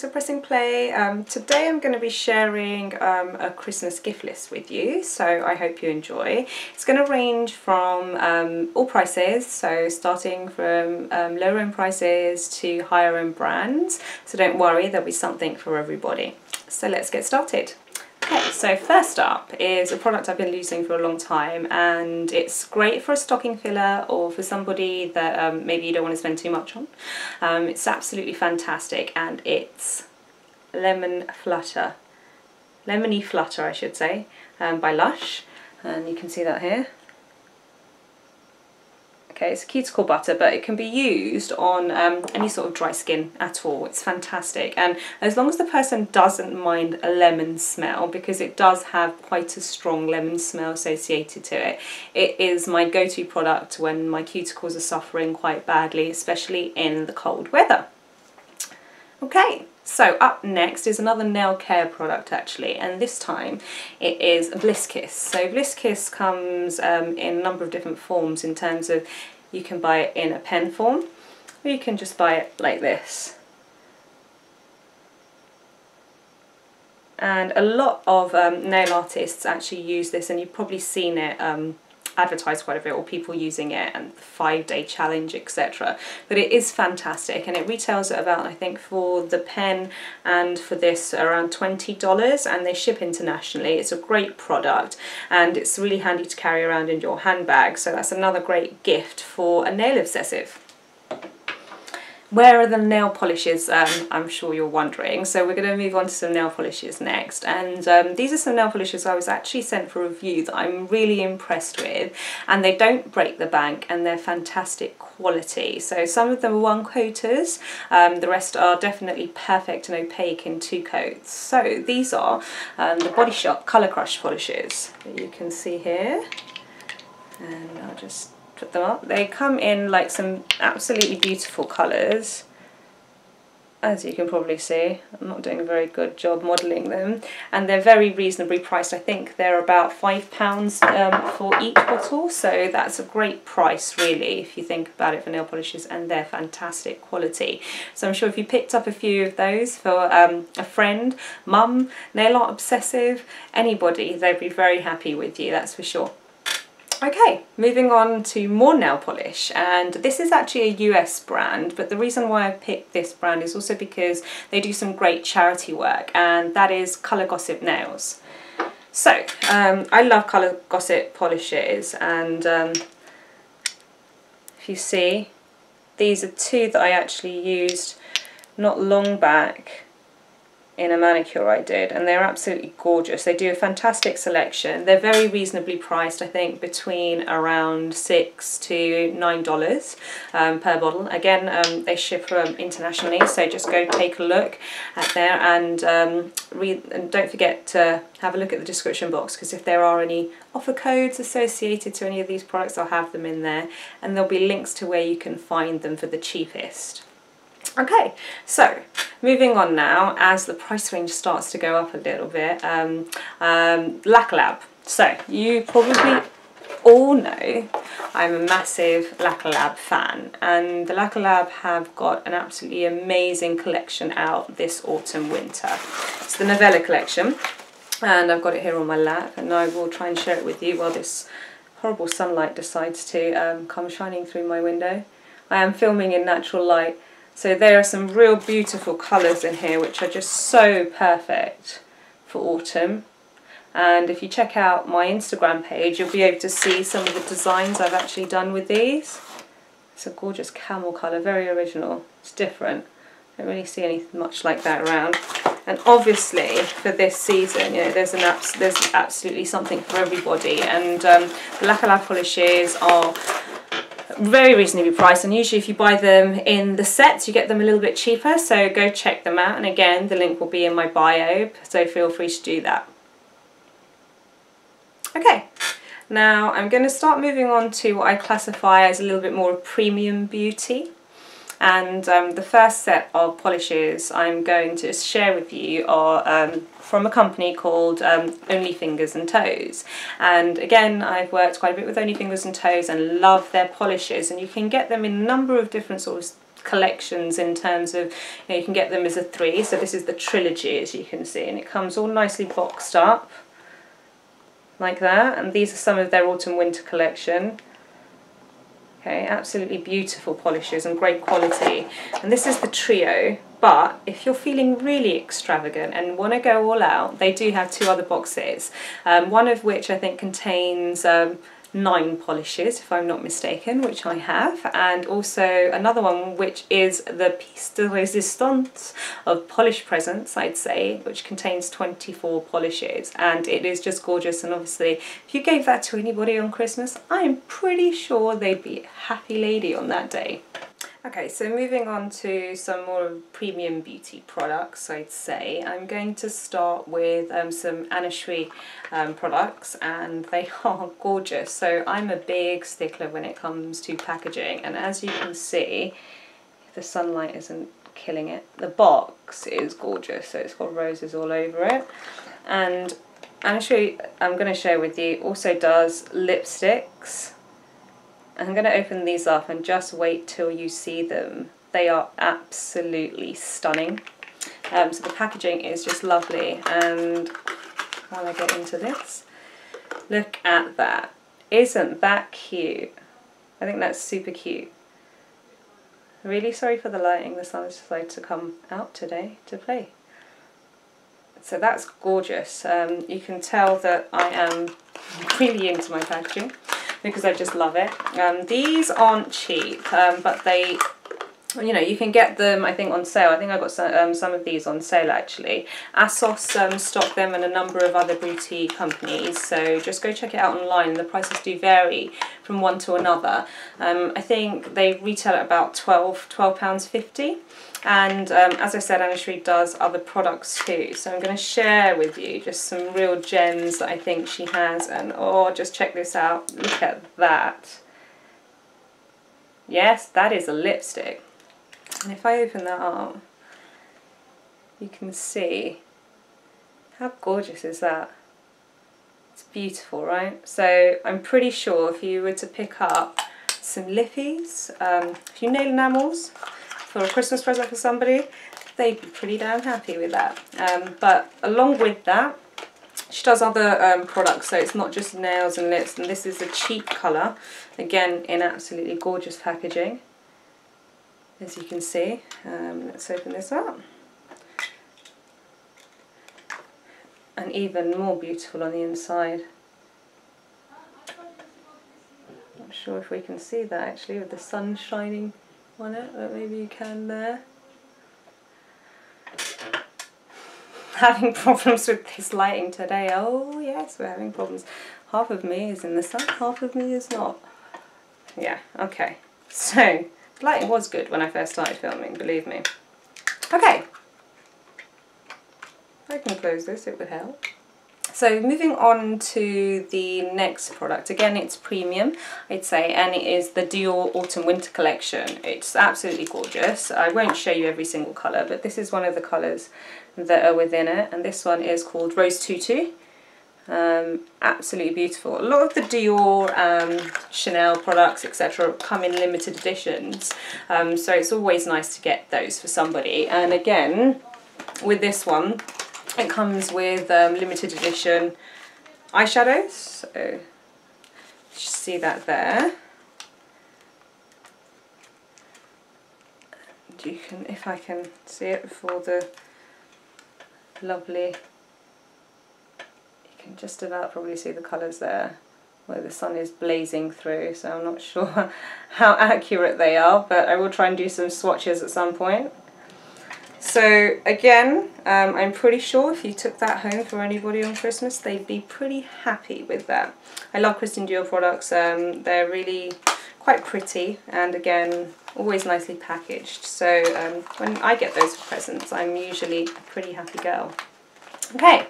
thanks for pressing play. Um, today I'm going to be sharing um, a Christmas gift list with you, so I hope you enjoy. It's going to range from um, all prices, so starting from um, lower end prices to higher end brands, so don't worry, there'll be something for everybody. So let's get started. Okay, so first up is a product I've been using for a long time and it's great for a stocking filler or for somebody that um, maybe you don't want to spend too much on. Um, it's absolutely fantastic and it's Lemon Flutter, Lemony Flutter I should say, um, by Lush and you can see that here. Okay, it's a cuticle butter, but it can be used on um, any sort of dry skin at all. It's fantastic. And as long as the person doesn't mind a lemon smell, because it does have quite a strong lemon smell associated to it, it is my go-to product when my cuticles are suffering quite badly, especially in the cold weather. Okay, so up next is another nail care product actually, and this time it is Bliss Kiss. So Bliss Kiss comes um, in a number of different forms in terms of you can buy it in a pen form, or you can just buy it like this. And a lot of um, nail artists actually use this, and you've probably seen it um, advertised quite a bit or people using it and the five day challenge etc but it is fantastic and it retails at about I think for the pen and for this around $20 and they ship internationally. It's a great product and it's really handy to carry around in your handbag. So that's another great gift for a nail obsessive where are the nail polishes? Um, I'm sure you're wondering. So we're going to move on to some nail polishes next. And um, these are some nail polishes I was actually sent for review that I'm really impressed with. And they don't break the bank and they're fantastic quality. So some of them are one coaters, um, the rest are definitely perfect and opaque in two coats. So these are um, the Body Shop Colour Crush polishes that you can see here. And I'll just put them up. They come in like some absolutely beautiful colours as you can probably see. I'm not doing a very good job modelling them and they're very reasonably priced. I think they're about £5 um, for each bottle so that's a great price really if you think about it for nail polishes and they're fantastic quality. So I'm sure if you picked up a few of those for um, a friend, mum, nail art obsessive, anybody, they'd be very happy with you, that's for sure. Okay, moving on to more nail polish and this is actually a US brand but the reason why I picked this brand is also because they do some great charity work and that is Colour Gossip Nails. So, um, I love Colour Gossip polishes and um, if you see these are two that I actually used not long back in a manicure I did and they're absolutely gorgeous. They do a fantastic selection. They're very reasonably priced I think between around six to nine dollars um, per bottle. Again um, they ship from internationally so just go take a look at there and, um, read, and don't forget to have a look at the description box because if there are any offer codes associated to any of these products I'll have them in there and there'll be links to where you can find them for the cheapest. Okay, so moving on now as the price range starts to go up a little bit, um, um, Lab. So you probably all know I'm a massive Lab fan and the Lab have got an absolutely amazing collection out this autumn winter. It's the Novella collection and I've got it here on my lap and I will try and share it with you while this horrible sunlight decides to um, come shining through my window. I am filming in natural light so there are some real beautiful colours in here which are just so perfect for autumn. And if you check out my Instagram page, you'll be able to see some of the designs I've actually done with these. It's a gorgeous camel colour, very original. It's different. I don't really see anything much like that around. And obviously, for this season, you know, there's an abs there's absolutely something for everybody. And um, the Lacquer polishes are very reasonably priced and usually if you buy them in the sets you get them a little bit cheaper so go check them out and again the link will be in my bio so feel free to do that. Okay now I'm going to start moving on to what I classify as a little bit more of premium beauty and um, the first set of polishes I'm going to share with you are um, from a company called um, Only Fingers and Toes. And again I've worked quite a bit with Only Fingers and Toes and love their polishes and you can get them in a number of different sort of collections in terms of you, know, you can get them as a three. So this is the trilogy as you can see and it comes all nicely boxed up like that. And these are some of their autumn winter collection okay absolutely beautiful polishes and great quality. And this is the trio but if you're feeling really extravagant and want to go all out they do have two other boxes. Um, one of which I think contains um, nine polishes if I'm not mistaken which I have. And also another one which is the piece de resistance of polish presents I'd say which contains 24 polishes. And it is just gorgeous. And obviously if you gave that to anybody on Christmas I am pretty sure they'd be a happy lady on that day. Okay, so moving on to some more premium beauty products, I'd say. I'm going to start with um, some Anna um, products, and they are gorgeous. So I'm a big stickler when it comes to packaging, and as you can see, the sunlight isn't killing it, the box is gorgeous. So it's got roses all over it. And Anna I'm going to share with you, also does lipsticks I'm going to open these up and just wait till you see them. They are absolutely stunning. Um, so the packaging is just lovely and while I get into this, look at that. Isn't that cute? I think that's super cute. Really sorry for the lighting, the sun has decided to come out today to play. So that's gorgeous. Um, you can tell that I am really into my packaging because I just love it. Um, these aren't cheap, um, but they, you know, you can get them, I think, on sale. I think I got some, um, some of these on sale, actually. ASOS um, stock them and a number of other beauty companies, so just go check it out online. The prices do vary from one to another. Um, I think they retail at about 12 £12.50 and um, as I said Anna Sui does other products too. So I'm going to share with you just some real gems that I think she has and oh just check this out. Look at that. Yes that is a lipstick. And if I open that up you can see how gorgeous is that? It's beautiful right? So I'm pretty sure if you were to pick up some lippies, um, a few nail enamels for a Christmas present for somebody, they'd be pretty damn happy with that. Um, but along with that, she does other um, products, so it's not just nails and lips, and this is a cheap colour, again in absolutely gorgeous packaging, as you can see. Um, let's open this up. And even more beautiful on the inside. I'm not sure if we can see that actually with the sun shining on it, but maybe you can there. Having problems with this lighting today. Oh yes, we're having problems. Half of me is in the sun, half of me is not. Yeah, okay. So, lighting was good when I first started filming, believe me. Okay. I can close this, it would help. So moving on to the next product, again it's premium I'd say and it is the Dior Autumn Winter Collection. It's absolutely gorgeous. I won't show you every single colour but this is one of the colours that are within it and this one is called Rose Tutu. Um, absolutely beautiful. A lot of the Dior, um, Chanel products, etc. come in limited editions, um, so it's always nice to get those for somebody. And again, with this one, it comes with um, limited edition eyeshadows, so see that there. And you can, if I can see it before the lovely, you can just about probably see the colours there where the sun is blazing through so I'm not sure how accurate they are but I will try and do some swatches at some point. So again, um, I'm pretty sure if you took that home for anybody on Christmas, they'd be pretty happy with that. I love Christian Dior products. Um, they're really quite pretty and again, always nicely packaged. So um, when I get those presents, I'm usually a pretty happy girl. Okay,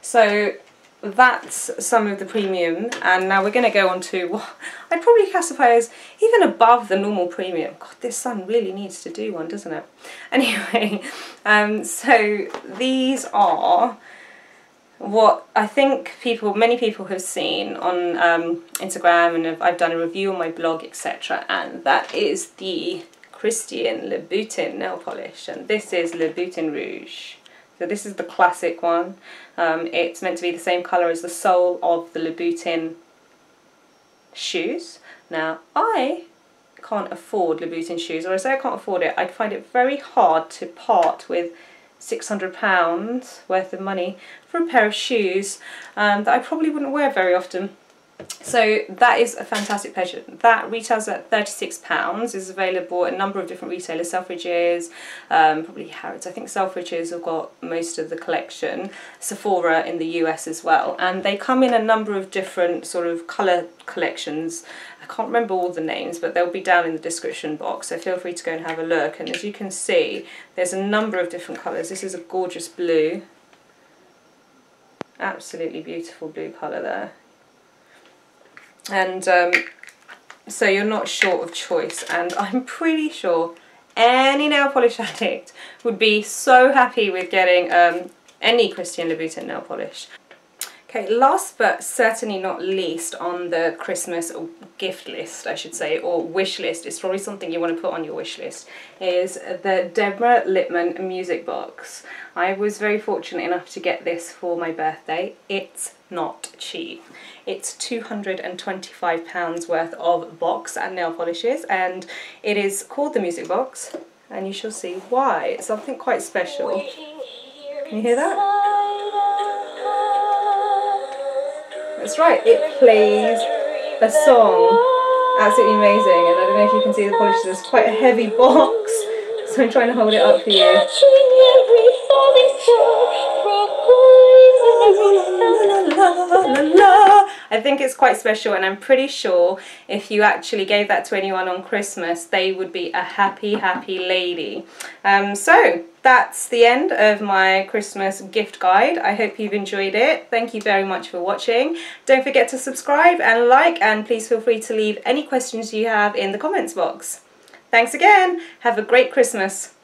so that's some of the premium and now we're going to go on to what I'd probably classify as even above the normal premium. God, this sun really needs to do one, doesn't it? Anyway, um, so these are what I think people, many people have seen on um, Instagram and I've done a review on my blog, etc. And that is the Christian Louboutin nail polish and this is Louboutin Rouge. So this is the classic one. Um, it's meant to be the same colour as the sole of the Louboutin shoes. Now I can't afford Louboutin shoes or I say I can't afford it, I'd find it very hard to part with £600 worth of money for a pair of shoes um, that I probably wouldn't wear very often. So that is a fantastic pleasure. That retails at £36, is available at a number of different retailers, Selfridges, um, probably Harrods. I think Selfridges have got most of the collection, Sephora in the US as well. And they come in a number of different sort of colour collections. I can't remember all the names, but they'll be down in the description box, so feel free to go and have a look. And as you can see, there's a number of different colours. This is a gorgeous blue. Absolutely beautiful blue colour there and um, so you're not short of choice and I'm pretty sure any nail polish addict would be so happy with getting um, any Christian Louboutin nail polish. Okay, last but certainly not least on the Christmas gift list, I should say, or wish list, it's probably something you want to put on your wish list, is the Deborah Lippmann music box. I was very fortunate enough to get this for my birthday. It's not cheap. It's £225 worth of box and nail polishes and it is called the music box and you shall see why. It's something quite special. Can you hear that? That's right, it plays a song. Absolutely amazing and I don't know if you can see the polish, it's quite a heavy box so I'm trying to hold it up for you. I think it's quite special and I'm pretty sure if you actually gave that to anyone on Christmas they would be a happy happy lady. Um, so that's the end of my Christmas gift guide. I hope you've enjoyed it. Thank you very much for watching. Don't forget to subscribe and like and please feel free to leave any questions you have in the comments box. Thanks again. Have a great Christmas.